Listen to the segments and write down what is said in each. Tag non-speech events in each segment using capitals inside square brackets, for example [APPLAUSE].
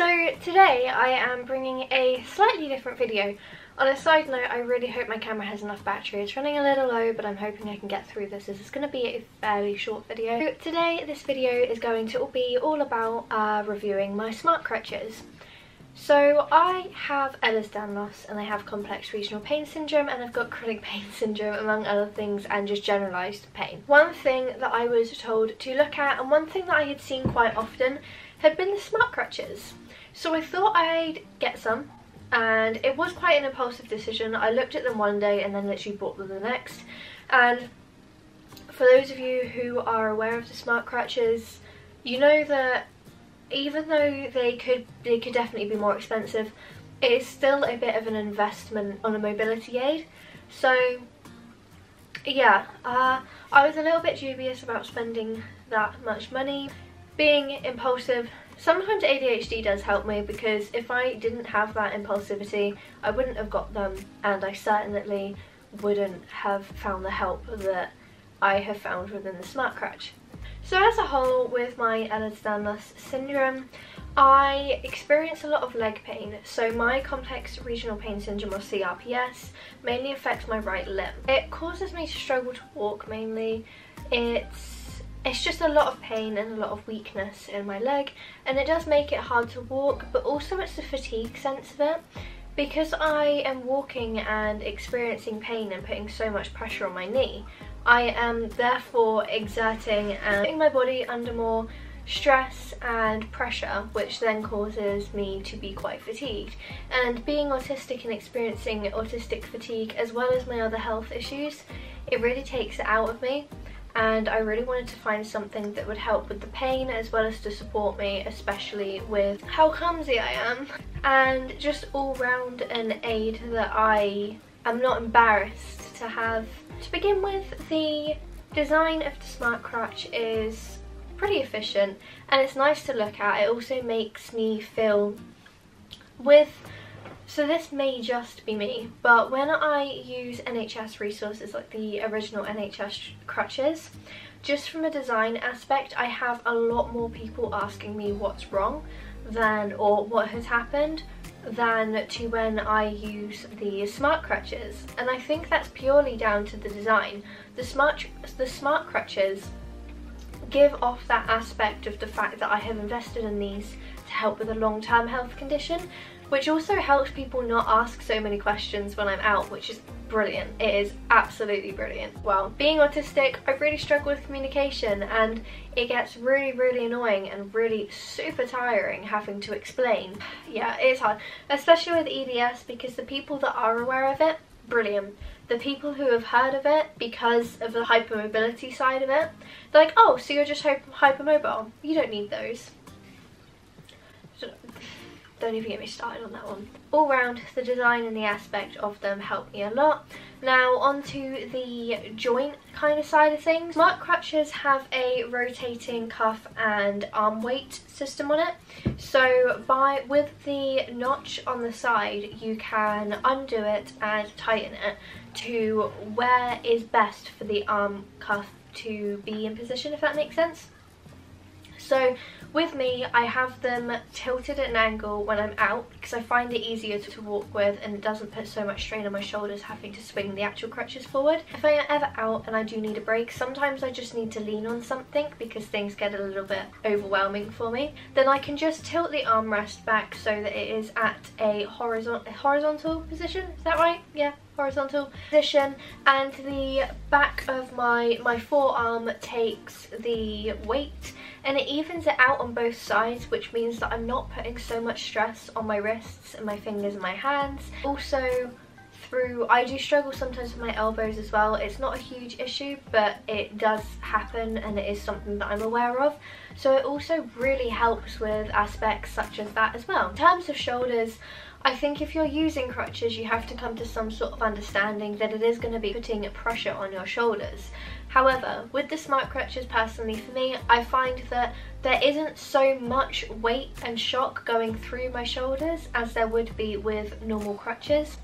So today I am bringing a slightly different video. On a side note, I really hope my camera has enough battery. It's running a little low, but I'm hoping I can get through this This is going to be a fairly short video. So today, this video is going to be all about uh, reviewing my smart crutches. So I have Ehlers-Danlos and I have complex regional pain syndrome and I've got chronic [LAUGHS] pain syndrome among other things and just generalised pain. One thing that I was told to look at and one thing that I had seen quite often had been the smart crutches. So I thought I'd get some and it was quite an impulsive decision. I looked at them one day and then literally bought them the next. And for those of you who are aware of the smart crutches, you know that even though they could they could definitely be more expensive, it is still a bit of an investment on a mobility aid. So yeah, uh, I was a little bit dubious about spending that much money. Being impulsive, sometimes ADHD does help me because if I didn't have that impulsivity, I wouldn't have got them and I certainly wouldn't have found the help that I have found within the Smart Crutch. So as a whole, with my Ehlers-Danlos syndrome, I experience a lot of leg pain. So my complex regional pain syndrome, or CRPS, mainly affects my right limb. It causes me to struggle to walk mainly. It's it's just a lot of pain and a lot of weakness in my leg and it does make it hard to walk but also it's the fatigue sense of it. Because I am walking and experiencing pain and putting so much pressure on my knee I am therefore exerting and putting my body under more stress and pressure which then causes me to be quite fatigued. And being autistic and experiencing autistic fatigue as well as my other health issues it really takes it out of me and I really wanted to find something that would help with the pain as well as to support me especially with how clumsy I am and just all round an aid that I am not embarrassed to have to begin with, the design of the Smart Crutch is pretty efficient and it's nice to look at. It also makes me feel with so this may just be me, but when I use NHS resources like the original NHS crutches, just from a design aspect, I have a lot more people asking me what's wrong than or what has happened than to when I use the smart crutches and I think that's purely down to the design. The smart, the smart crutches give off that aspect of the fact that I have invested in these to help with a long-term health condition which also helps people not ask so many questions when I'm out, which is brilliant. It is absolutely brilliant. Well, being autistic, I really struggle with communication and it gets really, really annoying and really super tiring having to explain. Yeah, it is hard, especially with EDS because the people that are aware of it, brilliant. The people who have heard of it because of the hypermobility side of it, they're like, oh, so you're just hypermobile. You don't need those don't even get me started on that one. All round, the design and the aspect of them helped me a lot. Now onto the joint kind of side of things. Smart crutches have a rotating cuff and arm weight system on it. So by with the notch on the side, you can undo it and tighten it to where is best for the arm cuff to be in position, if that makes sense. So with me, I have them tilted at an angle when I'm out because I find it easier to walk with and it doesn't put so much strain on my shoulders having to swing the actual crutches forward. If I am ever out and I do need a break, sometimes I just need to lean on something because things get a little bit overwhelming for me. Then I can just tilt the armrest back so that it is at a horizon horizontal position. Is that right? Yeah, horizontal position and the back of my my forearm takes the weight and it evens it out on both sides which means that I'm not putting so much stress on my wrists and my fingers and my hands. Also through, I do struggle sometimes with my elbows as well. It's not a huge issue but it does happen and it is something that I'm aware of. So it also really helps with aspects such as that as well. In terms of shoulders, I think if you're using crutches you have to come to some sort of understanding that it is going to be putting pressure on your shoulders. However, with the smart crutches personally for me, I find that there isn't so much weight and shock going through my shoulders as there would be with normal crutches.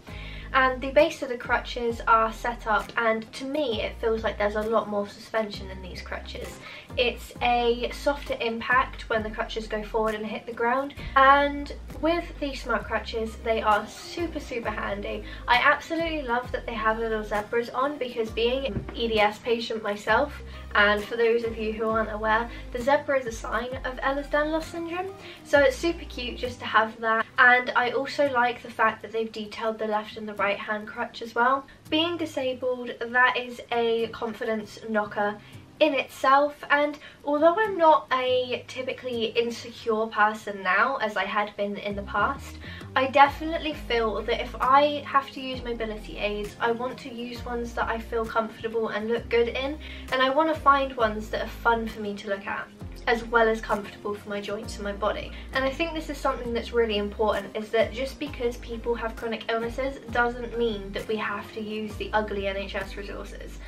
And the base of the crutches are set up and to me it feels like there's a lot more suspension in these crutches. It's a softer impact when the crutches go forward and hit the ground and with these smart crutches they are super super handy. I absolutely love that they have little zebras on because being an EDS patient myself and for those of you who aren't aware the zebra is a sign of Ehlers-Danlos syndrome so it's super cute just to have that and I also like the fact that they've detailed the left and the right hand crutch as well. Being disabled that is a confidence knocker in itself and although I'm not a typically insecure person now as I had been in the past I definitely feel that if I have to use mobility aids I want to use ones that I feel comfortable and look good in and I want to find ones that are fun for me to look at as well as comfortable for my joints and my body. And I think this is something that's really important is that just because people have chronic illnesses doesn't mean that we have to use the ugly NHS resources.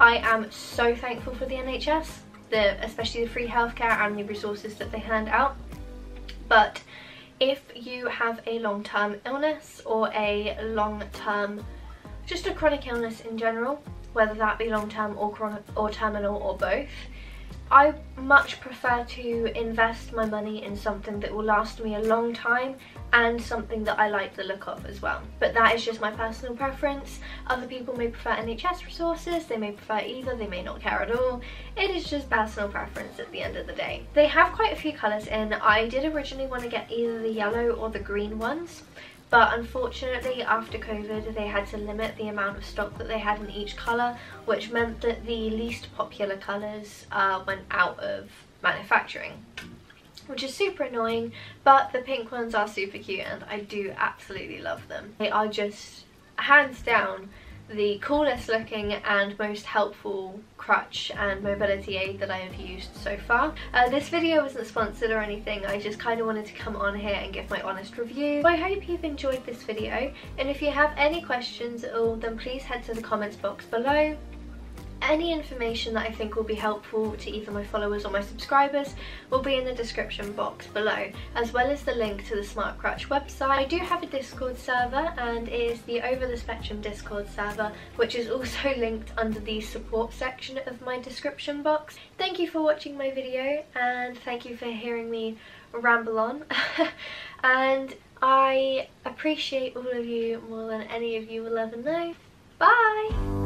I am so thankful for the NHS, the, especially the free healthcare and the resources that they hand out. But if you have a long-term illness or a long-term, just a chronic illness in general, whether that be long-term or, or terminal or both, I much prefer to invest my money in something that will last me a long time and something that I like the look of as well. But that is just my personal preference. Other people may prefer NHS resources, they may prefer either, they may not care at all. It is just personal preference at the end of the day. They have quite a few colours in. I did originally want to get either the yellow or the green ones but unfortunately after COVID they had to limit the amount of stock that they had in each colour which meant that the least popular colours uh, went out of manufacturing which is super annoying but the pink ones are super cute and I do absolutely love them. They are just hands down the coolest looking and most helpful crutch and mobility aid that I have used so far. Uh, this video wasn't sponsored or anything, I just kind of wanted to come on here and give my honest review. So I hope you've enjoyed this video and if you have any questions at all then please head to the comments box below any information that I think will be helpful to either my followers or my subscribers will be in the description box below, as well as the link to the Smart Crutch website. I do have a Discord server and it is the Over the Spectrum Discord server, which is also [LAUGHS] linked under the support section of my description box. Thank you for watching my video and thank you for hearing me ramble on. [LAUGHS] and I appreciate all of you more than any of you will ever know. Bye!